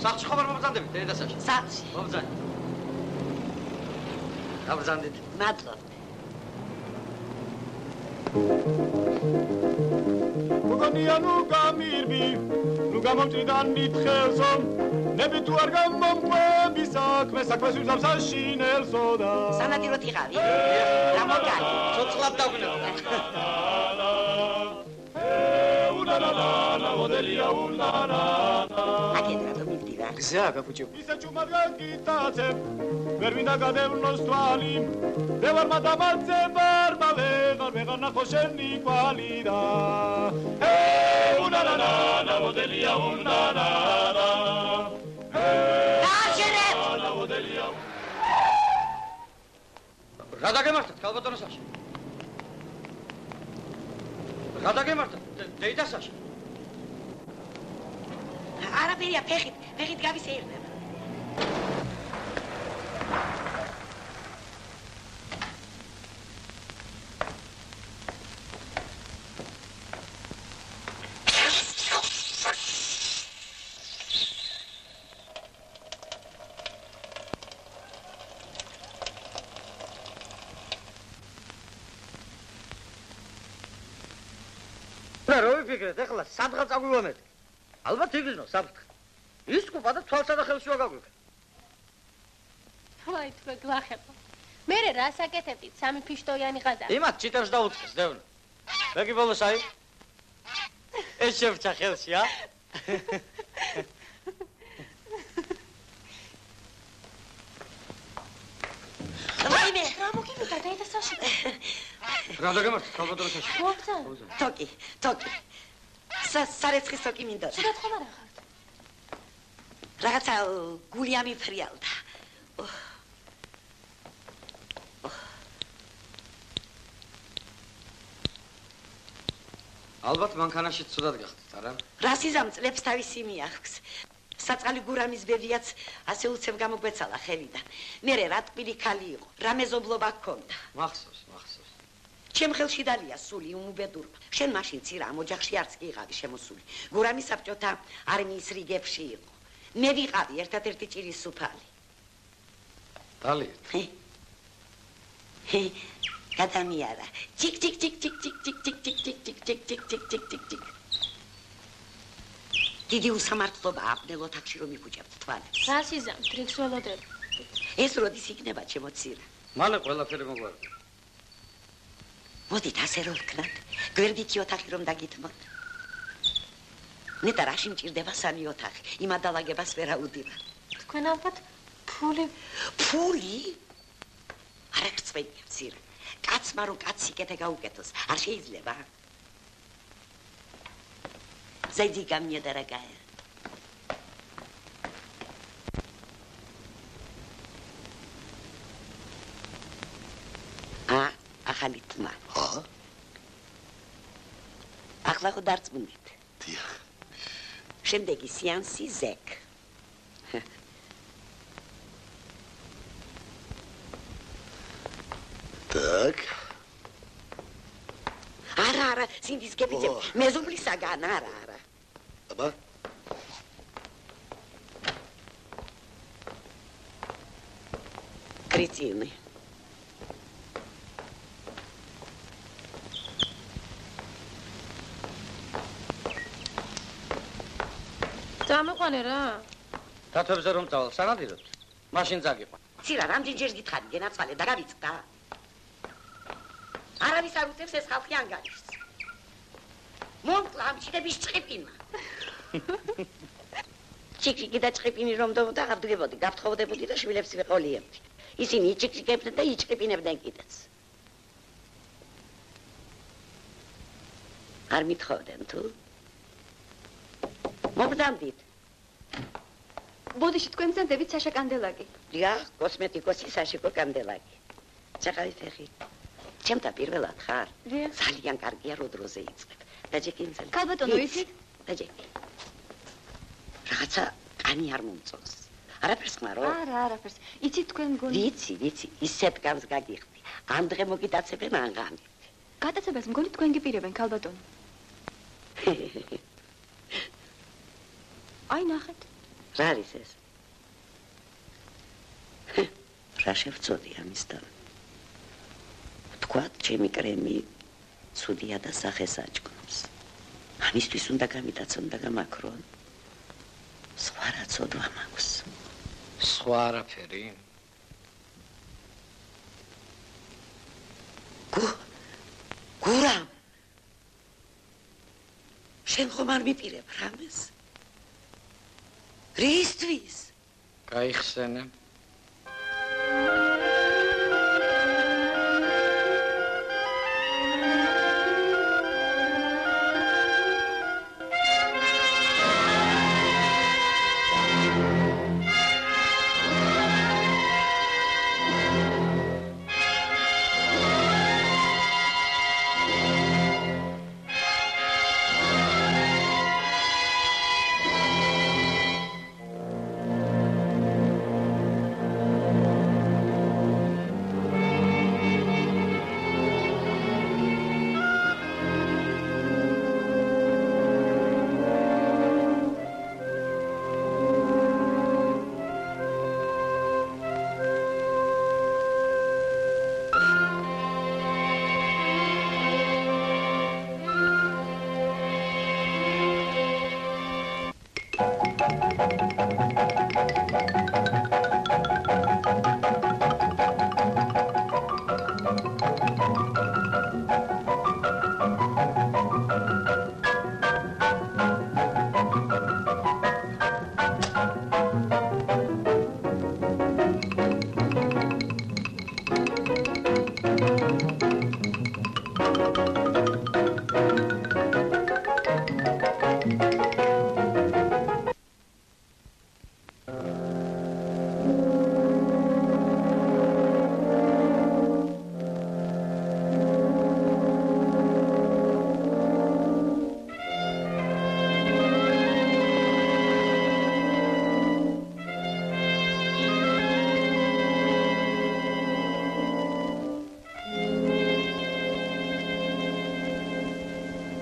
სახლში ხომ არ მომბრძანდებით დედასაში? სახლში. მომბრძანდით. გამბრძანდით. მადლობთ. გონია ნუ გამირბი ნუ გამომჭიდან მითხელსო ნები თუ არ გამომყვები საქმე საქმეს ვიზავს აშინელსო და სანადიროთ იყავი რა მოგალი ცოცხლად დაგვინებო ულალალა მოდელია თუ მივდივარ გზა გაგუჭებ ისე ჩუმაგან გიტაცებ ვერ მინდა გადევნოს თვალი მე ვარ მადამაძე ბარმა ვეღარ ვეღარ ნახო შენი კვალი და ე უნანანა ნამოდელია უნანანა. დააშენეთ ნამოდელია რა დაგემართეთ ქალბატონო საშა? რა დაგემართეთ? დეიდასაშა არაფერია ფეხით, ფეხით გავისეირნებ. რა როიფიქრეთ ახლა სადღაც აგვილომეთ ალბათ იგრძნო საფრთხე. ის კუპა და თვალსა და ხელში ვაგაგვიქ. ვაი თქვა გლახება. მე რა საკეთებდით სამი ფიშტოიანი ღაზა. იმათ ჩიტებს დაუწყეს დევნო. მე კი ბოლოს აი. ეს შევრჩა ხელში, ა? ვაიმე რა მოგივიდა დაიდასაში? რა დაგემართათ კალბატონოსაში? მოგწა. თოკი თოკი სა სარეცხის თოკი მინდა. შედათ ხომ არა ხართ? რაღაცა გული ამიფრიალდა ალბათ მანქანაში ცუდად გახდით, არა? რასიზამ წლებს თავისი მიახს საწყალი გურამის ბებიაც ასე უცებ გამოგვეცალა ხელიდან მე რა ტკბილი ქალი იყო რა მეზობლობა გქონდა მახსოვს, მახსოვს. ჩემ ხელში დალია სული უმუბედურმა შენ მაშინ ცირა ამ ოჯახში არც კი იყავი შემოსული გურამის საბჭოთა არმიის რიგებში იყო მე ვიყავი ერთადერთი ჭირის სუფალი დალიეთ. ჰე ჰე გადამიარა ჩიკ ჩიკ ჩიკ ჩიკ ჩიკ ჩიკ ჩიკ ჩიკ ჩიკ ჩიკ ჩიკ ჩიკ ჩიკ ჩიკ ჩიკ ჩიკ დიდი უსამართლობა აბნელ ოთახში რომ იფუჭებთ თვალებს რასიზამ ტრიქს ველოდებ. ეს როდის იქნება ჩემო ცირა მალე ყველაფერი მოგვარდა. მოდით ასე რომ ვქნათ გვერდითი ოთახი რომ დაგითმოთ ნეტა რაში მჭირდება სამი ოთახი იმ ადალაგებას ვერ აუდივარ თქვენ ალბათ ფული ფული არა გწვენია ცირა კაცმა რომ კაცი კეთე გაუკეთოს არ შეიძლება Зайди ко мне, дорогая. А, ახალი Goddard Wunit. Şemdeki siyansi zek. Так. Ара, ара, синдис гебитем. Мезумли саган, ара, ара. Ама? Кретины. დამიყვანე რა. დათვებზე რომ წავალ, სანადიროთ. მაშინ წაგიყვან. ცირა, რამდენჯერ გითხარი, გენაცვალე და გავიწყდა. არავის არ უწევს ეს ხალხი ანგარიშს. მომკლა ამ ჩიტების ჭყიპინა. ჩიკიკი და ჭყიპინი რომ დავდა აღდგებოდი, გაფრთხობოდებოდი და შვილებს ვიყოლიებდი. ისინი იჭიკიკებდნენ და იჭყიპინებდნენ კიდეც. არ მithოვდნენ თუ? მოგდამდით. ბოდიში თქვენ ძანდებით საშა კანდელაკი. დია, კოსმეტიკოსი საშიკო კანდელაკი. ჩახალი ფეხი. ჩემთა პირველად ხარ? დიახ. ძალიან კარგია როდროზე იწებ. დაჯეკინძელი. ქალბატონო, იცით? დაჯეკი. რაღაცა კანი არ მომწონს. არაფერს ხმარო? არა, არაფერს. იცით თქვენ მგონი? ვიცი, ვიცი, ისეთ კამს გაგიხდი. ამ დღე მოგიტაცებენ აღამი. გატაცებას მგონი თქვენ გიპირებენ ქალბატონო. აი ნახეთ. რა არის ეს? რა შევწოდი ამისთან? თქვათ, ჩემი კრემი ცუდია და სახეს აჭკნობს. ამისთვის უნდა გამიტაცონ და გამაქრონ. სხვა რა ცოდვა მაქვს. სხვა არაფერი. გუ გურამ შენ ხომ არ მიპირებ რამეს? რისთვის? გაიხსენე.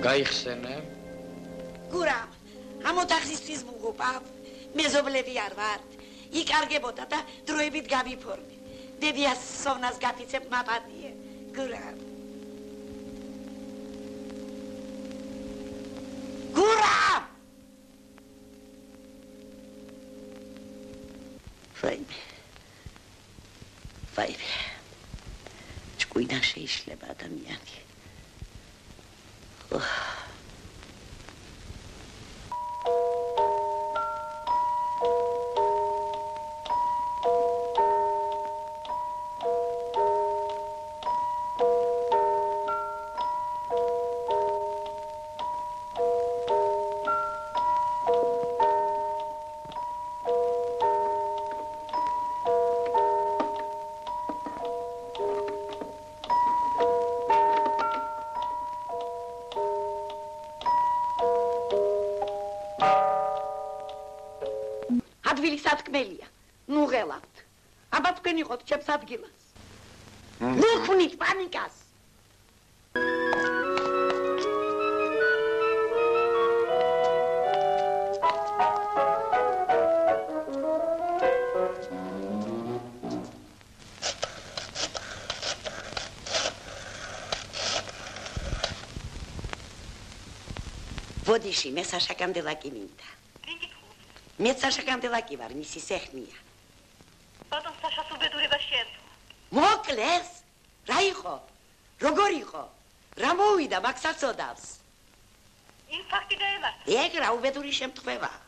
გაიხსენე. გურამ, ამოთახისთვის მუღუპავ, მეზობლები არ ვართ. იკარგებოდა და დროებით გავიფორმე. დედიას სოვნას გაფიცებ მაპატიე. გურამ. გურამ! ვაიმე. ვაიმე. ჭკვიდან შეიძლება ადამიანი. Ugh. სათქმელია. ნუ ღელავთ. აბა თქვენ იყოთ ჩემს ადგილას. ნუ ხვნით პანიკას. ვოდიში, მე საშა კანდელაკი მინდა. მე საშა კანდელაკი ვარ, მისი სეხნია. ბატონ საშას უბედურება შეერთო. მოკლეს? რა იყო? როგორ იყო? რა მოვიდა, მაგ საწოდავს? იმ ფაქტი დაემართა. ეგ რა უბედური შემთხვევაა.